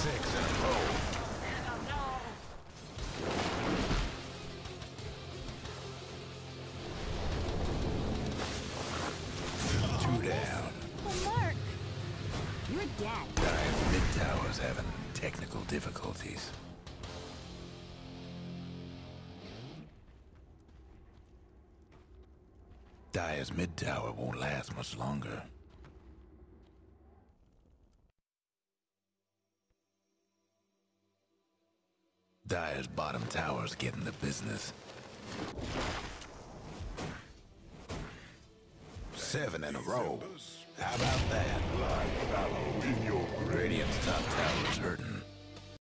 Six in a row. Two down. Mark! You're dead. Dire's mid tower's having technical difficulties. Dire's mid tower won't last much longer. Dire's bottom tower's getting the business. Seven in a row. How about that? Radiant's top tower's hurting.